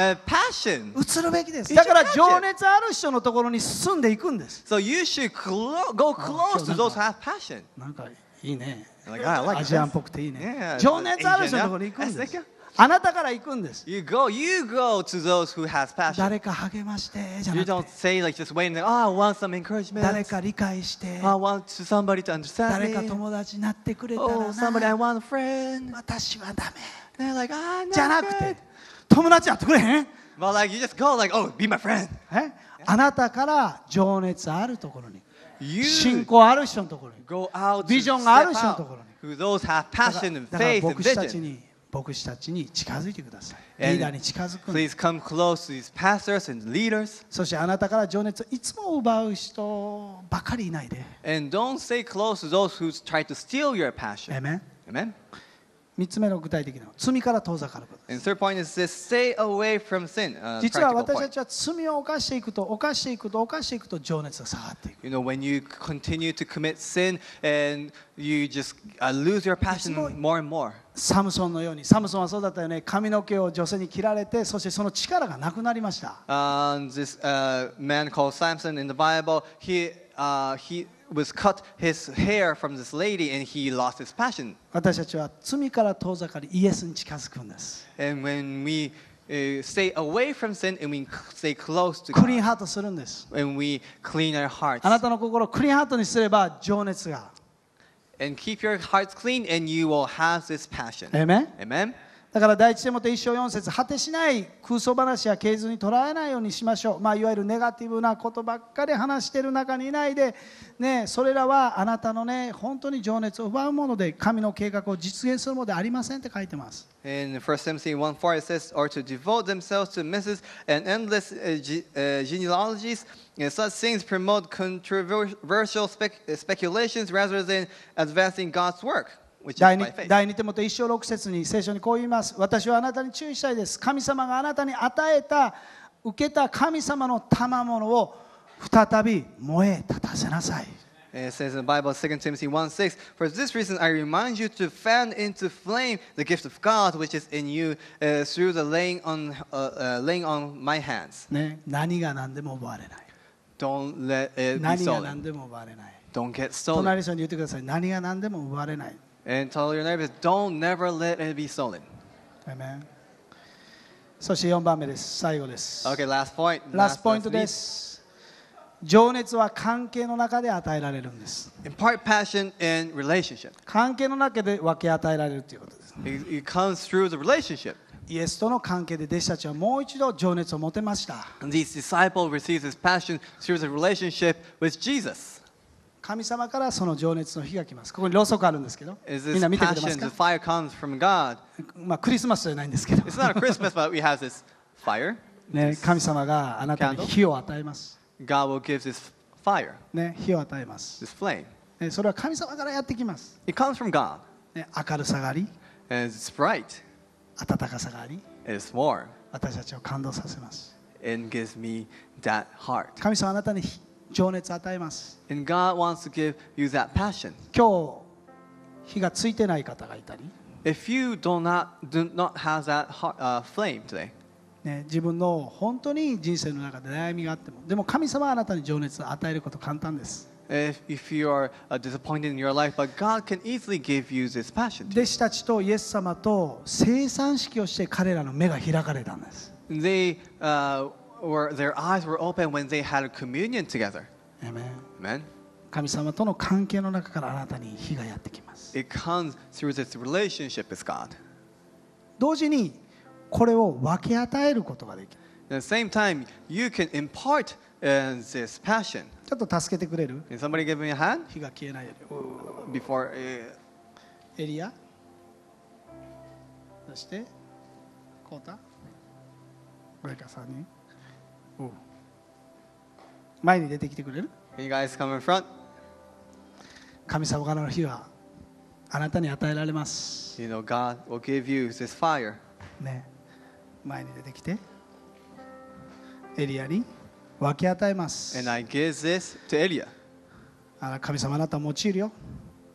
S2: う
S1: つるべきです。だから、情熱ある人のところに進んでいくんです。
S2: So、you
S1: なんかいいね。アジアっぽくていいね。情熱ある人のところに行くんです。あなたから行くんです
S2: You go, you go to those who has passion.
S1: 誰か励ましてじゃ
S2: You
S1: な
S2: don't
S1: くて
S2: say like just waiting. Oh, I want some encouragement.
S1: 誰か理解して
S2: I want to somebody to understand
S1: 誰か
S2: me.
S1: 友達になってくれたら
S2: Oh, somebody I
S1: な
S2: want a friend.
S1: 私はダメ
S2: They're like, ah,
S1: じゃな
S2: not
S1: く
S2: good.
S1: て友達やってくれへん
S2: Well, like you just go like, oh, be my friend.
S1: えあなたから情熱あるところに
S2: You
S1: 信仰ある人のところに
S2: go out to
S1: ビジョンがある
S2: step
S1: 人のところ
S2: out. Who those have passion and
S1: だから
S2: faith and
S1: 牧師たち
S2: vision.
S1: に牧師たちに近づいてくださいリーダーに近づく
S2: Please come close to these pastors and leaders.
S1: そしてあなたから情熱をいつも奪う人ばかりいないで
S2: And don't stay close to those who try to steal your passion.
S1: えめ
S2: Amen.
S1: 3つ目の具体的な罪から遠ざかること
S2: And third point is this stay away from sin. Uh,
S1: 実は私.たちは罪を犯していくと犯していくと犯していくと情熱が下がっていく
S2: You know, when you continue to commit sin and you just uh, lose your passion
S1: more
S2: and more.
S1: サムソンのように、サムソンはそうだったよね、髪の毛を女性に切られて、そしてその力がなくなりました。私たちは罪から遠ざかり、イエスに近づくんです。あなたの心をクリーンハートにすれば情熱が
S2: and keep your hearts clean, and you will have this passion.
S1: Amen.
S2: Amen.
S1: だから第一手モて一章四節果てしない空想話や経図に捉えないようにしましょう、まあ、いわゆるネガティブなことばっかり話している中にいないで、ね、それらはあなたのね本当に情熱を奪うもので神の計画を実現するものでありませんって書いてます
S2: In 1 Timothy 1 4, it says, or to devote themselves to myths and endless uh, ge- uh, genealogies, and such things promote controversial spec- speculations rather than advancing God's work,
S1: 第
S2: by
S1: 二
S2: faith.
S1: 第二手モて一章六節に聖書にこう言います私はあなたに注意したいです神様があなたに与えた受けた神様の賜物を再び燃え立たせなさい
S2: it says in the Bible, 2 Timothy 1 6, For this reason I remind you to fan into flame the gift of God which is in you uh, through the laying on, uh, uh, laying on my hands.
S1: ね、何が何でも奪われない
S2: Don't let it be
S1: 何が
S2: stolen.
S1: 何でも奪われない
S2: Don't get stolen.
S1: 隣の人に言ってください何が何でも奪われない
S2: And tell your neighbors, don't never let it be stolen.
S1: Amen そして4番目です最後です
S2: Okay, last point.
S1: ラストポイン
S2: but
S1: ト
S2: not
S1: で
S2: least.
S1: す情熱は関係の中で与えられるんです
S2: Impart passion in relationship.
S1: 関係の中で分け与えられるということです
S2: It, it comes through the relationship.
S1: イエスとの関係で弟子たちはもう一度情熱を持てました
S2: And these disciples receive this passion through the relationship with Jesus.
S1: 神様からその情熱の火が来ます。これにろうそくあるんですけど、みんな見てくますか？まあクリスマスじゃないんですけど、ね、神様があなたに火を与えます。
S2: God will
S1: ね、火を与えます
S2: this flame.、
S1: それは神様からやってきます。
S2: It comes
S1: ね、明るさがあり、暖かさがあり、ます。神様あなたに情熱を与えます
S2: And God wants to give you that passion.
S1: 今日火がついてない方がいたり、
S2: If you do not do not have that heart, uh, flame today,
S1: ね、自分の本当に人生の中で悩みがあってもでも神様はあなたに情熱を与えること簡単です
S2: if, if you are uh, disappointed in your life, but God can easily give you this passion.
S1: 弟子たちとイエス様と生産式をして彼らの目が開かれたんです
S2: They uh, were their eyes were open when they had a communion together.
S1: Amen
S2: Amen.
S1: 神様との関係の中からあなたに火がやってきます
S2: It comes through this relationship with God.
S1: 同時にこれを分け与えることができる
S2: At the same time, you can impart uh, this passion.
S1: ちょっと助けてくれる
S2: Can somebody give me a hand
S1: 火が消えないように
S2: before? Uh,
S1: エリアそしてコータこれか3人前に出てきてくれる
S2: can you guys come in front?
S1: 神様からの火はあなたに与えられます
S2: You know, God will give you this fire.
S1: ね前に出てきてエリアに分け与えます
S2: And I give this to Elia.
S1: あ神様あなたを用いるよ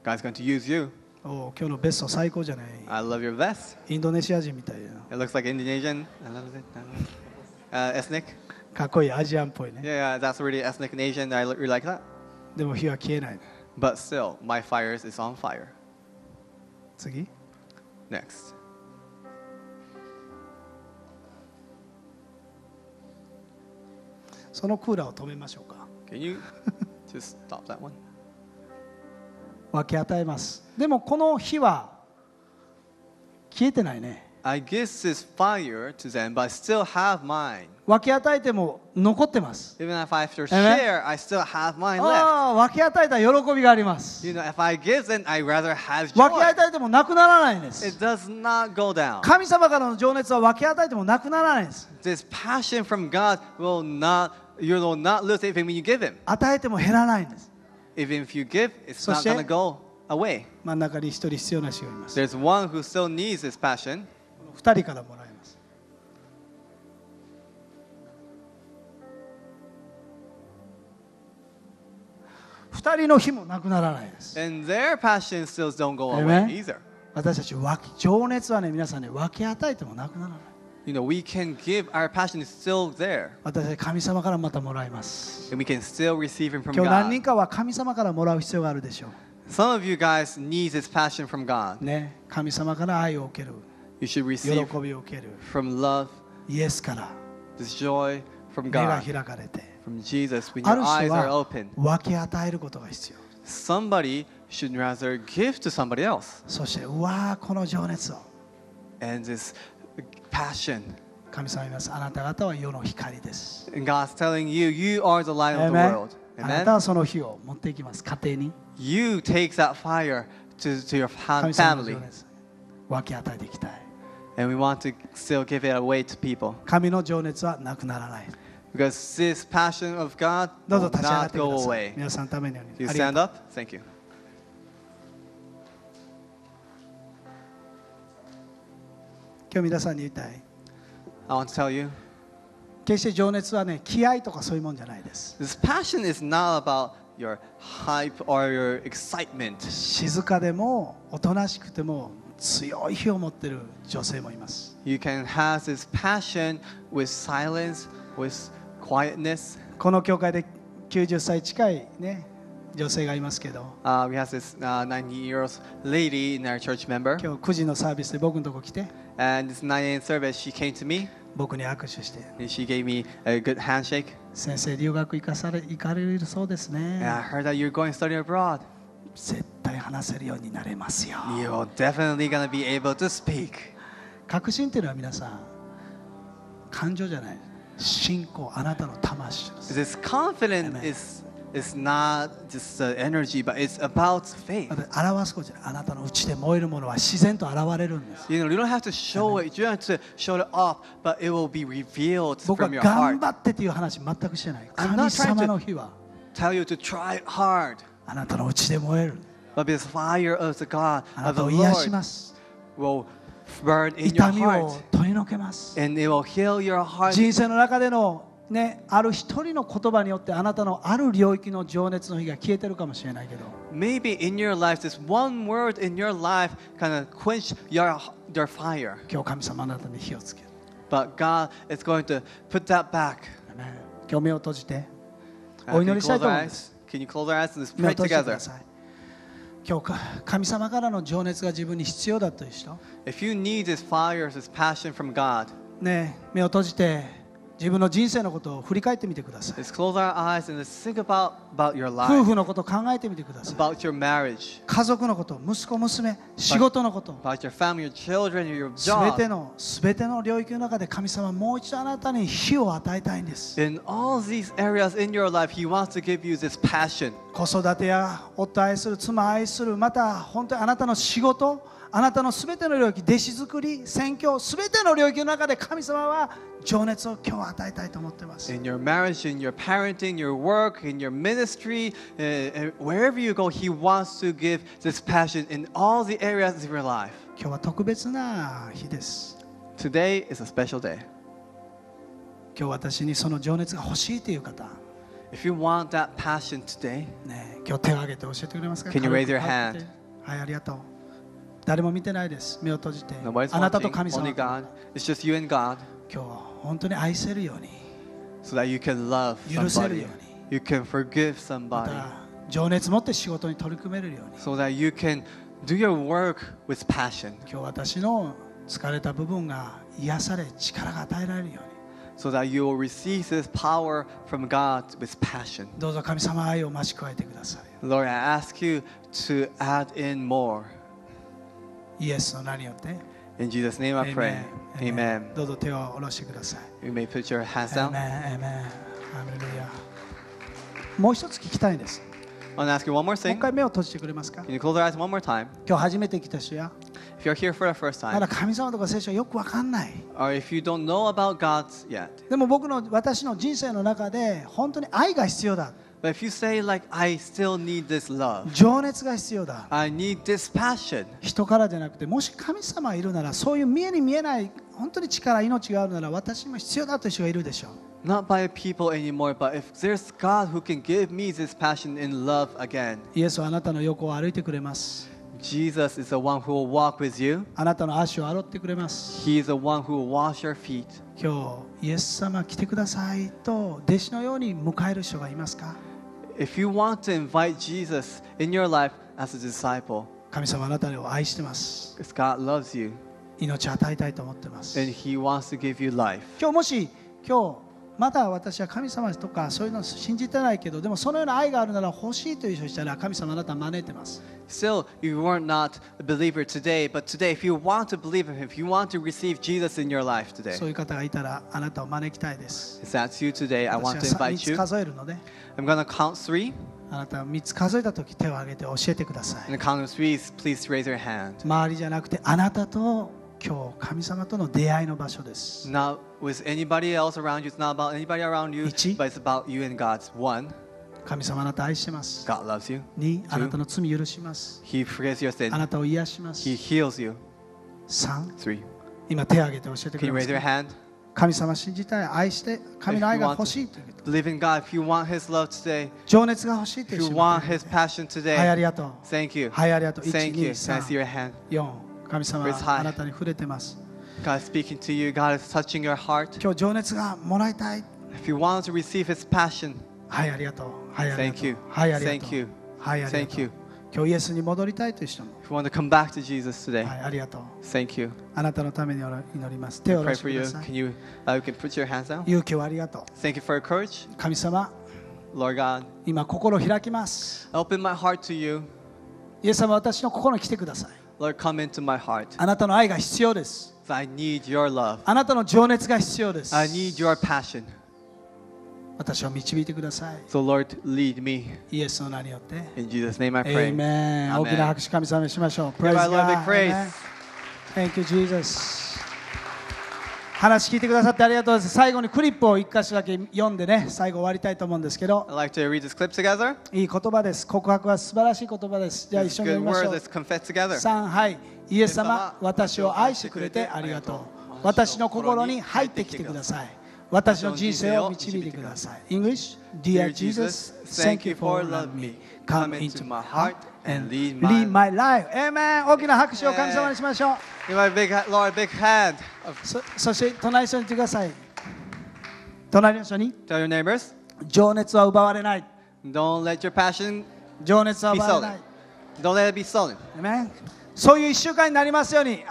S2: God's going to use you.
S1: おう今日のベスト最高じゃない
S2: I love your vest.
S1: インドネシア人みたいな
S2: It looks like Indonesian. I love it. I love it. Uh, ethnic.
S1: かっこいいアジアンっぽいね
S2: Yeah, yeah, that's really ethnic and Asian. I really like that.
S1: でも火は消えない
S2: But still, my fire is on fire.
S1: 次
S2: Next.
S1: そのクーラーを止めましょうか
S2: Can you just stop that one?
S1: 分け与えますでもこの火は消えてないね
S2: I give this fire to them, but I still have mine.
S1: 分け与えても残ってます
S2: Even if I have to
S1: Amen.
S2: share, I still have mine left.
S1: ああ分け与えたら喜びがあります
S2: You know, if I give, then I rather have
S1: 分け
S2: joy.
S1: 与えてもなくならないんです
S2: It does not go down.
S1: 神様からの情熱は分け与えてもなくならないんです
S2: This passion from God will not, you will not lose it even when you give Him.
S1: 与えても減らないんです
S2: Even if you give, it's
S1: そ
S2: not
S1: して
S2: going to go away.
S1: 真ん中に一人必要な人がいます
S2: There's one who still needs this passion.
S1: 2人からもらいます2人の火もなくならないです私たち情熱はね皆さんね分け与えてもなくならない
S2: You know, we can give our passion is still there.
S1: 私は神様からまたもらいます。今日何人かは神様からもらう必要があるでしょう。
S2: Some of you guys need this passion from God.
S1: ね、神様から愛を受ける。
S2: You should
S1: 喜
S2: receive
S1: びを受ける
S2: from love,
S1: イエスから
S2: this joy from
S1: 目が
S2: God,
S1: 開かれて
S2: from Jesus. When
S1: あ
S2: your
S1: る
S2: eyes
S1: 人
S2: are
S1: は
S2: open,
S1: 分け与えることが必要
S2: somebody should rather give to somebody else.
S1: そしてうわーこの情熱を
S2: And this passion.
S1: 神様言いますあなた方は世の光です
S2: And God's telling you, you are the light of the
S1: Amen
S2: world.
S1: あなた
S2: Amen.
S1: はその火を持っていきます家庭に
S2: You take that fire to, to your fa-
S1: 神様の情
S2: family.
S1: 熱分け与えていきたい
S2: And we want to still give it away to people.
S1: 神の情熱はなくならない
S2: Because this passion of God
S1: どうぞ
S2: will
S1: 立ち上がっ
S2: not
S1: てくだ
S2: go
S1: さい
S2: away.
S1: 皆さんのために
S2: You
S1: ありが
S2: stand
S1: とう
S2: up? Thank you.
S1: 今日皆さんに言いたい
S2: I want to tell you
S1: 決して情熱はね気合とかそういうもんじゃないです
S2: this passion is not about your hype or your excitement.
S1: 静かでもおとなしくても強い火を持ってる女性もいます
S2: You can have this passion with silence, with quietness.
S1: この教会で90歳近いね女性がいますけど
S2: Uh, we have this uh, 90 year old lady in our church member.
S1: 今日9時のサービスで僕のとこ来て
S2: And this 9 a.m. service, she came to me
S1: 僕に握手して
S2: and she gave me a good handshake.
S1: 先生留学行かされ行かれるそうです
S2: And I
S1: ね
S2: heard that you're going to study abroad.
S1: 絶対話せるようになれますよ
S2: You're definitely to be able to speak.
S1: 確信っていうのは皆さん感情じゃない信仰あなたの魂です
S2: This confidence is, is not just uh, energy, but it's about faith.
S1: 表すことじゃないあなたの内で燃えるものは自然と現れるんです
S2: You know, you don't have to show it, you don't have to show it off, but it will be revealed
S1: 僕は
S2: from your
S1: 頑
S2: heart.
S1: 張ってっていう話全くしてない神様の火は
S2: Tell you to try hard.
S1: あなたの内で燃える
S2: But this fire of the God,
S1: あなたを癒します
S2: will burn in your
S1: 痛みを
S2: heart.
S1: 取り除けます
S2: And it will heal your heart.
S1: 人生の中でのねある一人の言葉によってあなたのある領域の情熱の火が消えてるかもしれないけど
S2: Maybe in your life, this one word in your life kind of quench your, your fire.
S1: 今日神様あなたに火をつける
S2: But God is going to put that back.
S1: 今日目を閉じて
S2: Uh,
S1: お
S2: can
S1: 祈りしたい
S2: close
S1: と
S2: our
S1: 思いま
S2: eyes?
S1: す
S2: Can you close our eyes and let's pray together?
S1: 今日か神様からの情熱が自分に必要だという人
S2: If you need this fire, this passion from God,
S1: ね目を閉じて自分の人生のことを振り返ってみてください。夫婦のことを考えてみてください。家族のこと、息子、娘、仕事のこと、全ての、全ての領域の中で神様、もう一度あなたに火を与えたいんです。
S2: Areas, life,
S1: 子育てや夫愛する、妻愛する、また本当あなたの仕事、あなたのすべての領域弟子作り宣教すべての領域の中で神様は情熱を今日与えたいと思っています
S2: In your marriage, in your parenting, your work, in your ministry, uh, uh, wherever you go, He wants to give this passion in all the areas of your life.
S1: 今日は特別な日です
S2: Today is a special day.
S1: 今日私にその情熱が欲しいという方
S2: If you want that passion today,
S1: ね今日手を挙げて教えてくれますか
S2: Can you raise your hand?
S1: はいありがとう誰も見てないです目を閉じてあなたと神様今日は本当に愛せるように
S2: so that you can love
S1: 許せるよ
S2: somebody.
S1: うに
S2: You can forgive
S1: ま
S2: somebody.
S1: た情熱持って仕事に取り組めるように
S2: so that you can do your work with passion,
S1: 今日私の疲れた部分が癒され力が与えられるように
S2: so that you will receive this power from God with passion.
S1: どうぞ神様愛を増し加えてくださ
S2: Lord, I ask you to add in more.
S1: いイエスの名によって
S2: In Jesus' name I pray.
S1: Amen.
S2: Amen.
S1: どうぞ手を下ろしてください
S2: You may put your hands
S1: Amen.
S2: down.
S1: Amen. ハレルヤもう一つ聞きたいんです
S2: I want to ask you one more
S1: もう
S2: thing.
S1: 一回目を閉じてくれますか
S2: Can you close your eyes one more time?
S1: 今日初めて来た人や
S2: If you're here for the first
S1: まだ
S2: time,
S1: 神様とか聖書よくわかんない
S2: or if you don't know about God yet,
S1: でも僕の私の人生の中で本当に愛が必要だ
S2: but if you say, like, I still need this love,
S1: 情熱が必要だ
S2: I need this passion,
S1: 人からじゃなくてもし神様がいるならそういう見えに見えない本当に力命があるなら私にも必要だという人がいるでしょう
S2: not by people anymore, but if there's God who can give me this passion in love again,
S1: イエスはあなたの横を歩いてくれます
S2: Jesus is the one who will walk with you.
S1: あなたの足を洗ってくれます
S2: He is the one who will wash your feet.
S1: 今日イエス様来てくださいと弟子のように迎える人がいますか
S2: If you want to invite Jesus in your life as a disciple,
S1: 神様あなたを愛してます
S2: God loves you
S1: 命を与えたいと思ってます
S2: and He wants to give you life.
S1: 今日もし今日まだ私は神様とかそういうの信じてないけどでもそのような愛があるなら欲しいという人したら神様あなたを招いてます
S2: Still, you were not a believer today, but today, if you want to believe in Him, if you want to receive Jesus in your life today,
S1: そういう方がいたらあなたを招きたいです
S2: if that's you today, I want to
S1: 私は
S2: invite
S1: 3つ
S2: you.
S1: 数えるので
S2: I'm going to count three.
S1: あなたは3つ数えた時手を挙げて教えてくださ
S2: In
S1: い
S2: the count of three, please raise your hand.
S1: 周りじゃなくてあなたと今日神様との出会いの場所です
S2: Not with anybody else around you. It's not about anybody around you, but it's about you and God's. One,
S1: 神様あなた愛してます
S2: God loves you.
S1: 2あなたの罪許します
S2: He forgives your
S1: あ
S2: sin.
S1: なたを癒します
S2: He heals you.
S1: 3
S2: Three.
S1: 今手を挙げて教えてく
S2: Can
S1: れ
S2: you
S1: ま
S2: raise
S1: す
S2: your
S1: か
S2: hand?
S1: 神様信じたい愛して神の愛が欲しいという
S2: Believe in God. If you want His love today,
S1: 情熱が欲しいと
S2: if
S1: いう
S2: you
S1: 人が
S2: want His passion
S1: はいあ
S2: today,
S1: りがとう
S2: thank you.
S1: はいありがとう
S2: Thank you. Can I see
S1: 123
S2: your hand?
S1: 4神様
S2: は
S1: あなたに触れてます。今日、情熱がもらいたい。
S2: If you want to receive his passion,
S1: はい、ありがとう。はい、ありがとう。はい、ありがとう。はい、ありがとう。今日、イエスに戻りたいという人も。
S2: If you want to come back to Jesus today,
S1: はい、ありがとう。
S2: Thank you.
S1: あなたのために祈ります。手を下ろしてください。
S2: 勇気をありがとう。
S1: 勇気をありがとう。
S2: Thank you for your courage.
S1: 神様、
S2: Lord God,
S1: 今、心を開きます。
S2: Open my heart to you.
S1: イエス様、私の心に来てください。
S2: Lord, come into my heart.
S1: あなたの愛が必要です
S2: I need your love.
S1: あなたの情熱が必要です
S2: I need your passion.
S1: 私を導いてください
S2: So, Lord, lead me.
S1: イエスの名によって
S2: In Jesus' name I pray.
S1: Amen.
S2: Amen.
S1: 大きな拍手神様にしましょう。
S2: Give our Lord big
S1: God.
S2: praise.
S1: Amen. Thank you, Jesus. 話聞いてくださってありがとうございます。最後にクリップを一箇所だけ読んでね、最後終わりたいと思うんですけど、
S2: like to read this clip together.
S1: いい言葉です。告白は素晴らしい言葉です。じゃあ一緒に読みましょ.う
S2: Let's。confess together.
S1: 3はい。イエス様、私を愛してくれてありがとう。私の心に入ってきてください。私の人生を導いてください。English, Dear Jesus, thank you for loving me. Come into my heart and lead my life. Amen. 大きな拍手を神様にしましょう。
S2: Give my big, Lord, big hand.
S1: そそして隣の人に言ってください。隣の人に
S2: Tell your neighbors,
S1: 情熱は奪われない。
S2: don't let your passion,
S1: 情熱は奪われない。
S2: don't let it be stolen.
S1: Amen そういう一週間になりますように。